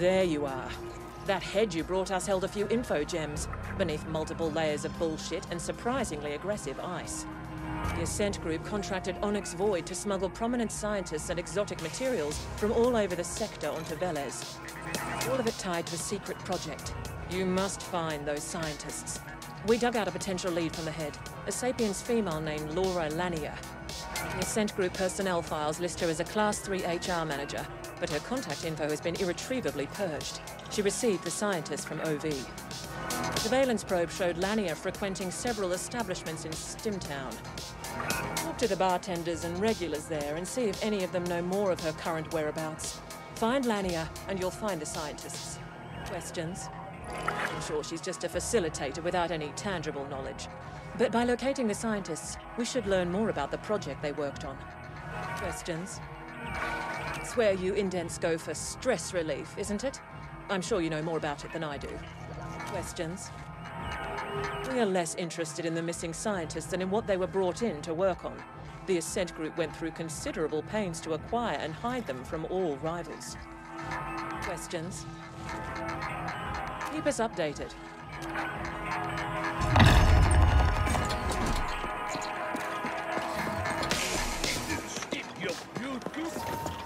There you are. That head you brought us held a few info gems, beneath multiple layers of bullshit and surprisingly aggressive ice. The Ascent Group contracted Onyx Void to smuggle prominent scientists and exotic materials from all over the sector onto Veles. All of it tied to a secret project. You must find those scientists. We dug out a potential lead from the head, a Sapiens female named Laura Lanier. The Ascent Group personnel files list her as a Class 3 HR manager, but her contact info has been irretrievably purged. She received the scientist from OV. Surveillance probe showed Lanier frequenting several establishments in Stimtown. Talk to the bartenders and regulars there and see if any of them know more of her current whereabouts. Find Lanier and you'll find the scientists. Questions? I'm sure she's just a facilitator without any tangible knowledge. But by locating the scientists, we should learn more about the project they worked on. Questions? Swear you indents go for stress relief, isn't it? I'm sure you know more about it than I do. Questions? We are less interested in the missing scientists than in what they were brought in to work on. The Ascent Group went through considerable pains to acquire and hide them from all rivals. Questions? Keep us updated.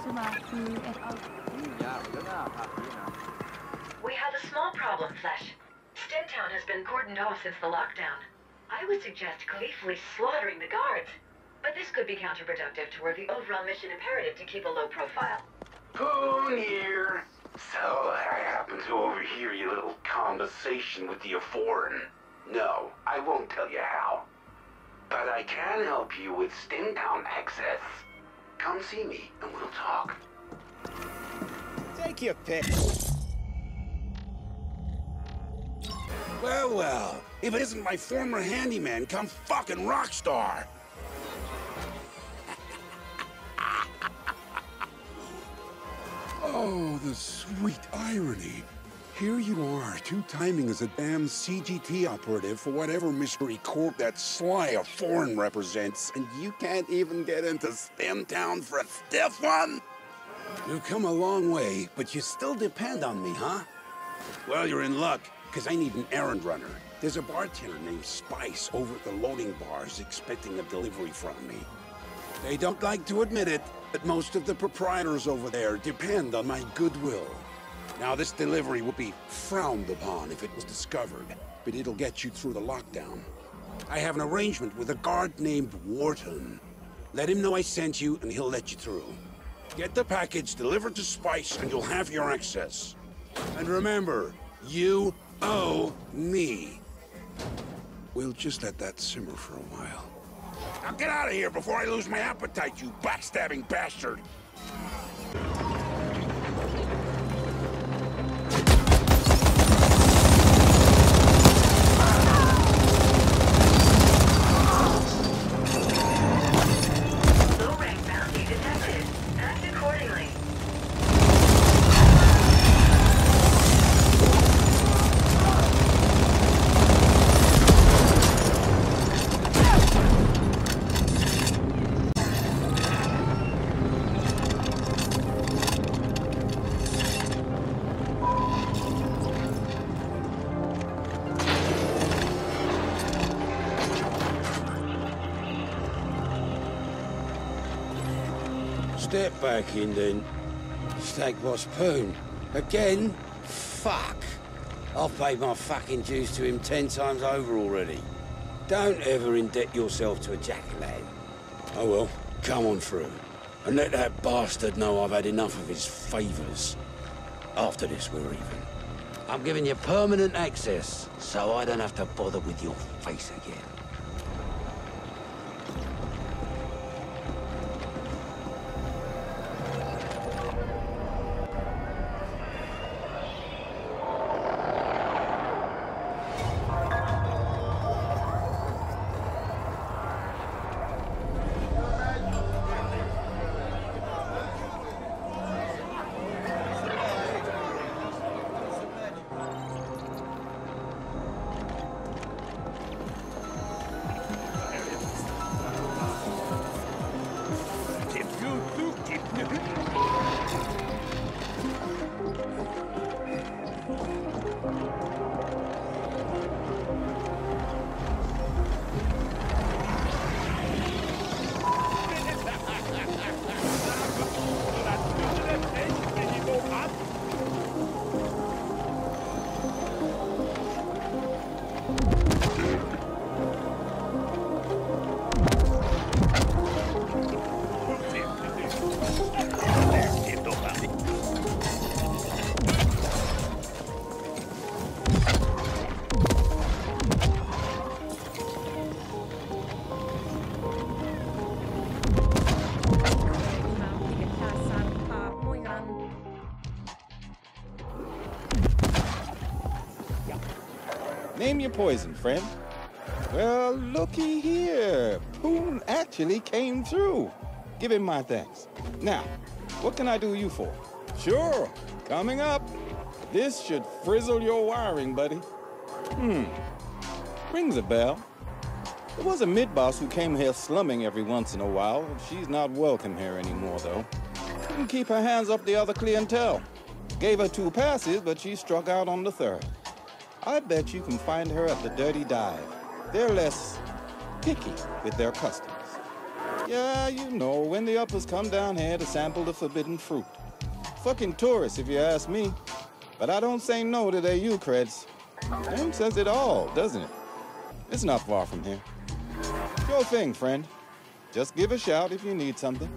We have a small problem, Flesh. Stimtown has been cordoned off since the lockdown. I would suggest gleefully slaughtering the guards. But this could be counterproductive toward the overall mission imperative to keep a low profile. Poon here. So, I happen to overhear your little conversation with the foreign. No, I won't tell you how. But I can help you with Stimtown access. Come see me and we'll talk. Take your pick. Well, well, if it isn't my former handyman come fucking rock star. oh, the sweet irony. Here you are, two-timing as a damn CGT operative for whatever mystery corp that sly of foreign represents, and you can't even get into Stimtown for a stiff one? You've come a long way, but you still depend on me, huh? Well, you're in luck, because I need an errand runner. There's a bartender named Spice over at the loading bars expecting a delivery from me. They don't like to admit it, but most of the proprietors over there depend on my goodwill. Now, this delivery would be frowned upon if it was discovered, but it'll get you through the lockdown. I have an arrangement with a guard named Wharton. Let him know I sent you, and he'll let you through. Get the package delivered to Spice, and you'll have your access. And remember, you owe me. We'll just let that simmer for a while. Now get out of here before I lose my appetite, you backstabbing bastard! Step back in then. Stag Boss Poon. Again? Fuck. I've paid my fucking dues to him ten times over already. Don't ever indebt yourself to a jackalad. Oh well, come on through. And let that bastard know I've had enough of his favors. After this, we're even. I'm giving you permanent access, so I don't have to bother with your face again. Poison, friend. Well, looky here. Poon actually came through. Give him my thanks. Now, what can I do you for? Sure, coming up. This should frizzle your wiring, buddy. Hmm, rings a bell. There was a mid-boss who came here slumming every once in a while. She's not welcome here anymore, though. Couldn't keep her hands up the other clientele. Gave her two passes, but she struck out on the third. I bet you can find her at the Dirty Dive. They're less picky with their customers. Yeah, you know, when the uppers come down here to sample the forbidden fruit. Fucking tourists, if you ask me. But I don't say no to their Eucreds. Name says it all, doesn't it? It's not far from here. Your thing, friend. Just give a shout if you need something.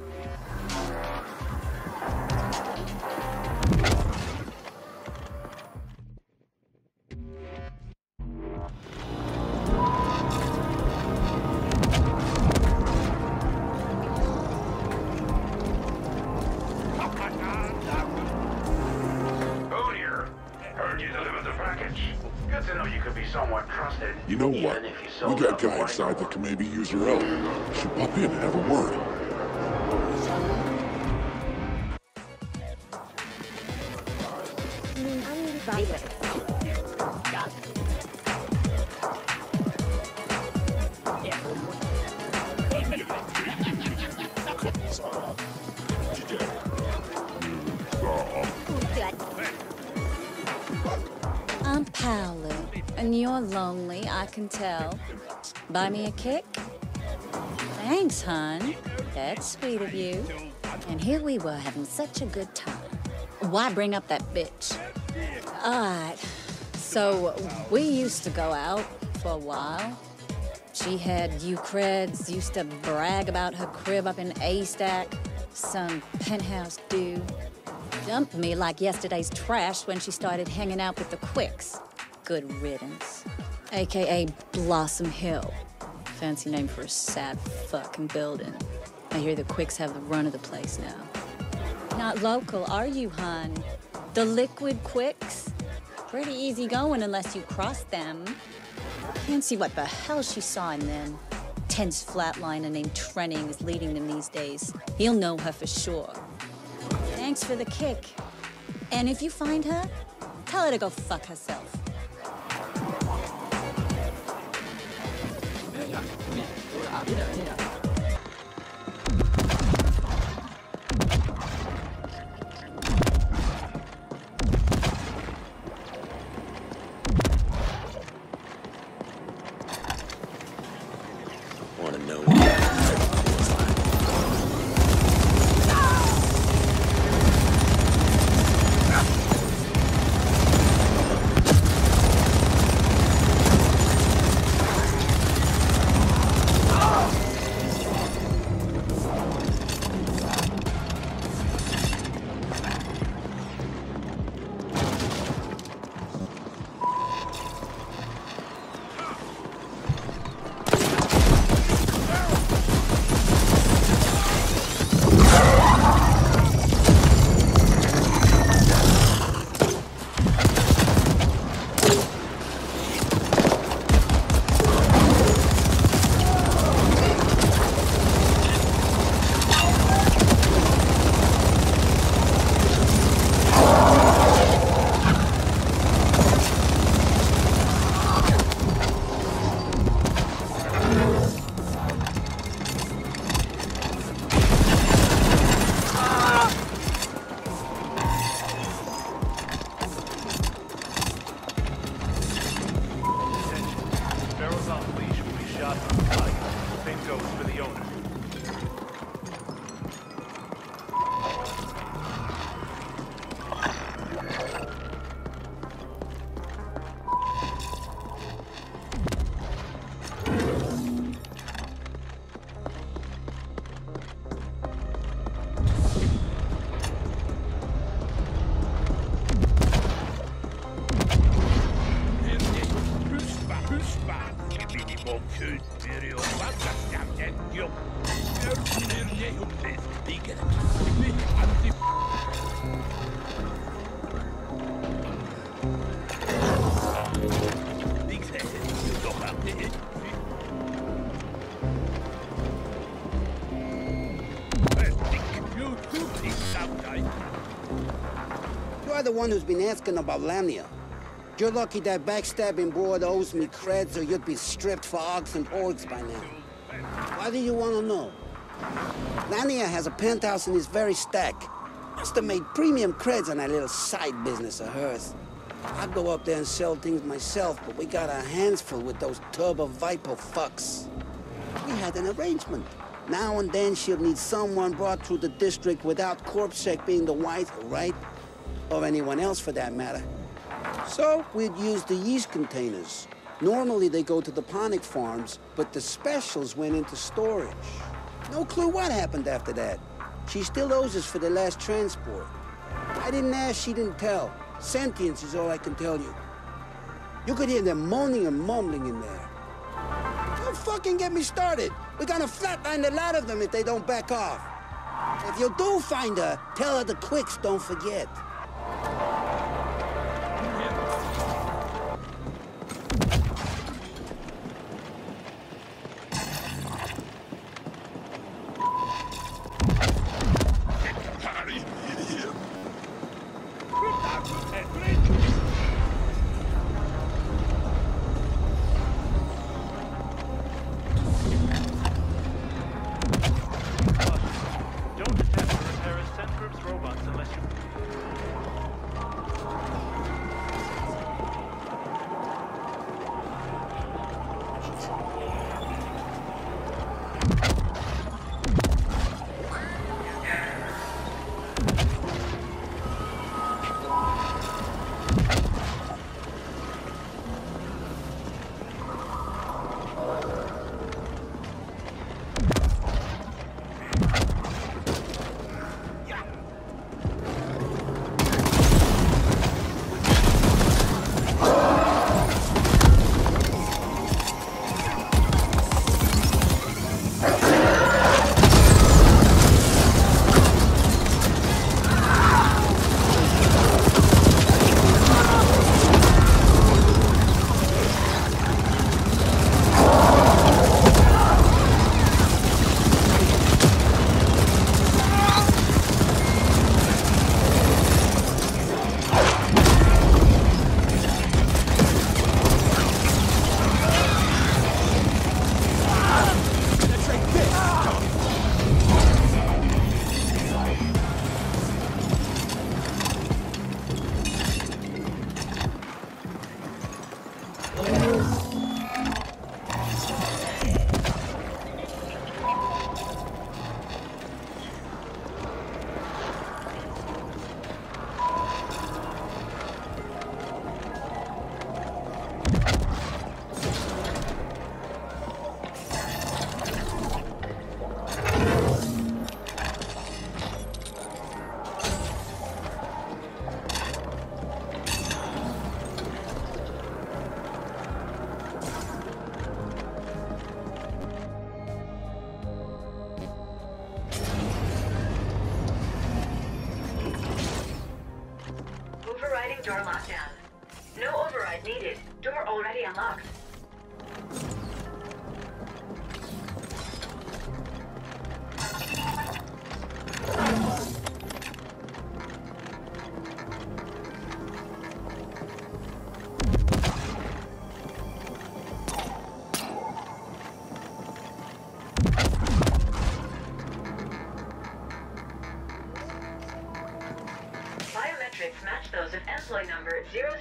We got a guy inside that can maybe use your help. Should pop in and have a word. You're lonely, I can tell. Buy me a kick? Thanks, hon. That's sweet of you. And here we were having such a good time. Why bring up that bitch? Alright, so we used to go out for a while. She had you creds, used to brag about her crib up in A Stack. Some penthouse dude. Dumped me like yesterday's trash when she started hanging out with the Quicks. Good riddance. AKA Blossom Hill. Fancy name for a sad fucking building. I hear the Quicks have the run of the place now. Not local, are you, hun? The Liquid Quicks? Pretty easy going unless you cross them. Can't see what the hell she saw in them. Tense flatliner named Trenning is leading them these days. He'll know her for sure. Thanks for the kick. And if you find her, tell her to go fuck herself. One who's been asking about Lanier. You're lucky that backstabbing broad owes me creds or you'd be stripped for ox and orgs by now. Why do you want to know? Lanier has a penthouse in his very stack. Must have made premium creds on that little side business of hers. I'd go up there and sell things myself, but we got our hands full with those turbo viper fucks. We had an arrangement. Now and then she'll need someone brought through the district without CorpSec being the white, right? Or anyone else for that matter. So we'd use the yeast containers. Normally they go to the Ponic farms, but the specials went into storage. No clue what happened after that. She still owes us for the last transport. I didn't ask, she didn't tell. Sentience is all I can tell you. You could hear them moaning and mumbling in there. Don't fucking get me started. We're gonna flatline a lot of them if they don't back off. If you do find her, tell her the quicks don't forget. Don't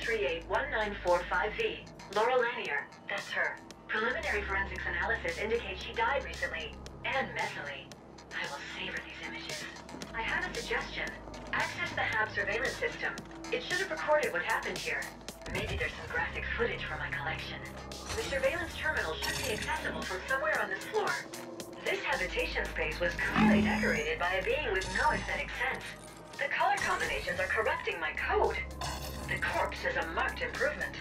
381945V. Laura Lanier, that's her. Preliminary forensics analysis indicates she died recently, and messily. I will savor these images. I have a suggestion. Access the HAB surveillance system. It should have recorded what happened here. Maybe there's some graphic footage from my collection. The surveillance terminal should be accessible from somewhere on this floor. This habitation space was clearly decorated by a being with no aesthetic sense. The color combinations are corrupting my code. The corpse is a marked improvement.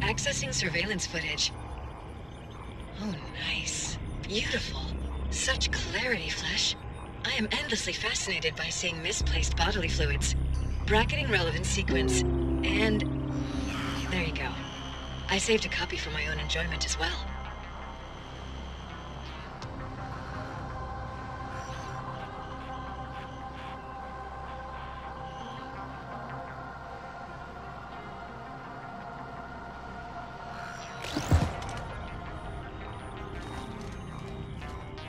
Accessing surveillance footage. Oh, nice. Beautiful. Such clarity, Flesh. I am endlessly fascinated by seeing misplaced bodily fluids. Bracketing relevant sequence. And... There you go. I saved a copy for my own enjoyment as well.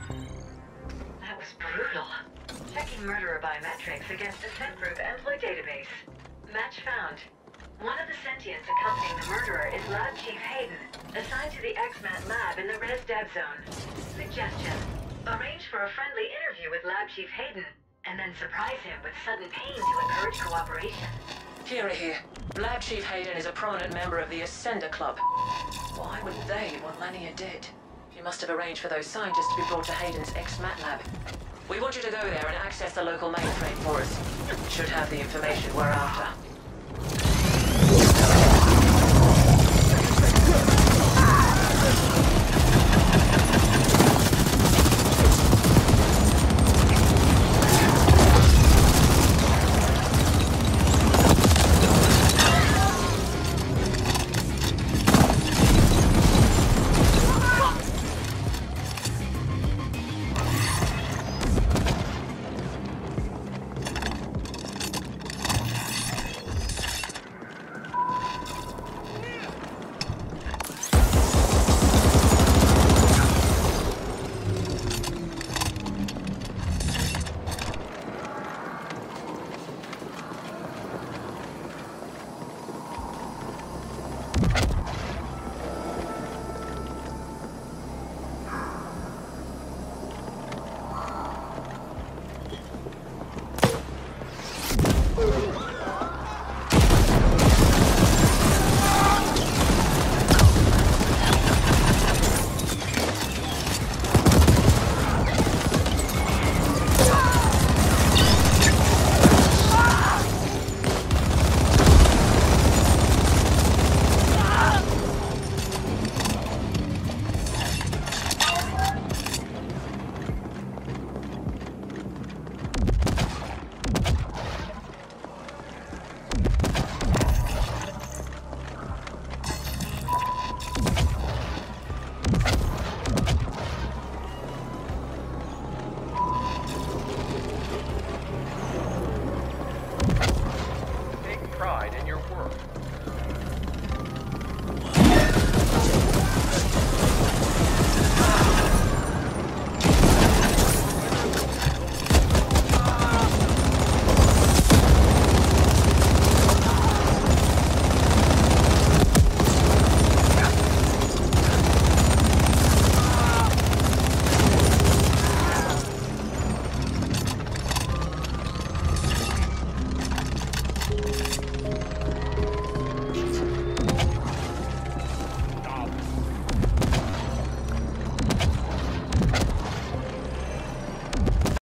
That was brutal. Checking murderer biometrics against the Ascent Group employee database. Match found. One of the sentients accompanying the murderer is Lab Chief Hayden, assigned to the XMAT lab in the Res Dev Zone. Suggestion. Arrange for a friendly interview with Lab Chief Hayden, and then surprise him with sudden pain to encourage cooperation. Kira here. Lab Chief Hayden is a prominent member of the Ascender Club. Why would they want Lanier dead? You must have arranged for those scientists to be brought to Hayden's XMAT lab. We want you to go there and access the local mainframe for us. Should have the information we're after.